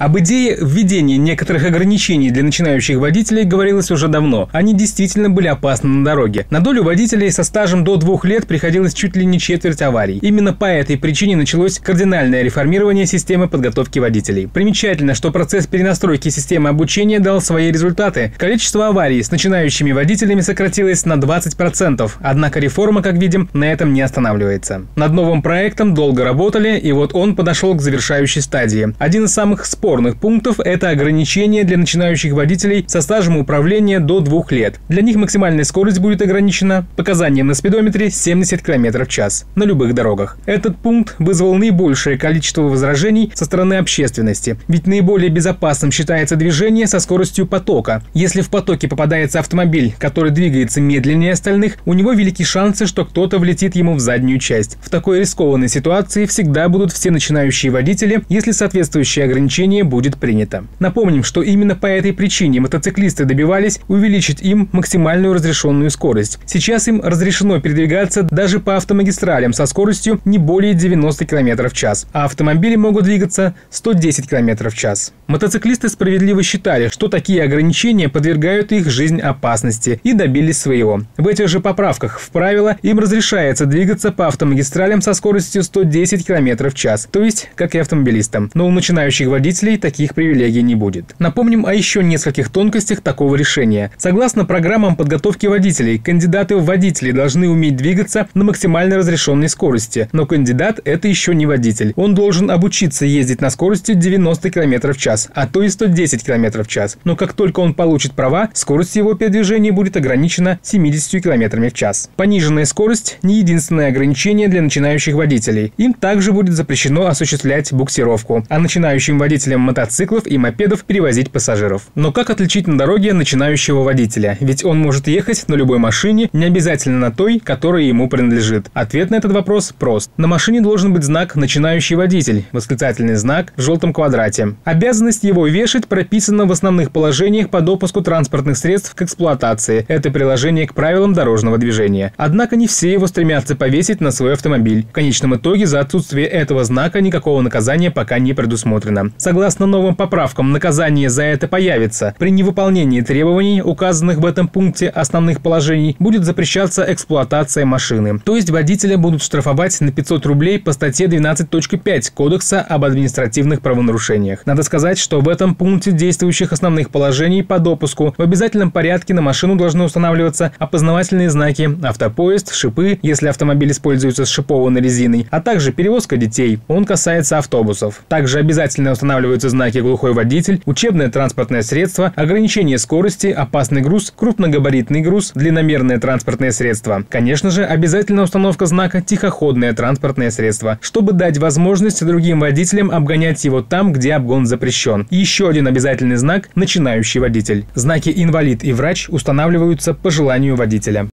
Об идее введения некоторых ограничений для начинающих водителей говорилось уже давно. Они действительно были опасны на дороге. На долю водителей со стажем до двух лет приходилось чуть ли не четверть аварий. Именно по этой причине началось кардинальное реформирование системы подготовки водителей. Примечательно, что процесс перенастройки системы обучения дал свои результаты. Количество аварий с начинающими водителями сократилось на 20%. Однако реформа, как видим, на этом не останавливается. Над новым проектом долго работали, и вот он подошел к завершающей стадии. Один из самых спорных спорных пунктов – это ограничение для начинающих водителей со стажем управления до двух лет. Для них максимальная скорость будет ограничена показанием на спидометре 70 км в час на любых дорогах. Этот пункт вызвал наибольшее количество возражений со стороны общественности, ведь наиболее безопасным считается движение со скоростью потока. Если в потоке попадается автомобиль, который двигается медленнее остальных, у него велики шансы, что кто-то влетит ему в заднюю часть. В такой рискованной ситуации всегда будут все начинающие водители, если соответствующие ограничения решение будет принято. Напомним, что именно по этой причине мотоциклисты добивались увеличить им максимальную разрешенную скорость. Сейчас им разрешено передвигаться даже по автомагистралям со скоростью не более 90 км в час, а автомобили могут двигаться 110 км в час. Мотоциклисты справедливо считали, что такие ограничения подвергают их жизнь опасности и добились своего. В этих же поправках в правила им разрешается двигаться по автомагистралям со скоростью 110 км в час, то есть как и автомобилистам. Но у начинающих водителей водителей таких привилегий не будет. Напомним о еще нескольких тонкостях такого решения. Согласно программам подготовки водителей, кандидаты в водители должны уметь двигаться на максимально разрешенной скорости. Но кандидат – это еще не водитель. Он должен обучиться ездить на скорости 90 км в час, а то и 110 км в час. Но как только он получит права, скорость его передвижения будет ограничена 70 км в час. Пониженная скорость – не единственное ограничение для начинающих водителей. Им также будет запрещено осуществлять буксировку. А начинающим водителям мотоциклов и мопедов перевозить пассажиров. Но как отличить на дороге начинающего водителя? Ведь он может ехать на любой машине, не обязательно на той, которая ему принадлежит. Ответ на этот вопрос прост. На машине должен быть знак «Начинающий водитель», восклицательный знак в желтом квадрате. Обязанность его вешать прописана в основных положениях по допуску транспортных средств к эксплуатации. Это приложение к правилам дорожного движения. Однако не все его стремятся повесить на свой автомобиль. В конечном итоге за отсутствие этого знака никакого наказания пока не предусмотрено. Согласно Согласно новым поправкам, наказание за это появится. При невыполнении требований, указанных в этом пункте основных положений, будет запрещаться эксплуатация машины. То есть водителя будут штрафовать на 500 рублей по статье 12.5 Кодекса об административных правонарушениях. Надо сказать, что в этом пункте действующих основных положений по допуску в обязательном порядке на машину должны устанавливаться опознавательные знаки автопоезд, шипы, если автомобиль используется с шипованной резиной, а также перевозка детей. Он касается автобусов. Также обязательно устанавливаются знаки «глухой водитель», «учебное транспортное средство», «ограничение скорости», «опасный груз», «крупногабаритный груз», «длинномерное транспортное средство». Конечно же, обязательно установка знака «тихоходное транспортное средство», чтобы дать возможность другим водителям обгонять его там, где обгон запрещен. Еще один обязательный знак – начинающий водитель. Знаки «инвалид» и «врач» устанавливаются по желанию водителя.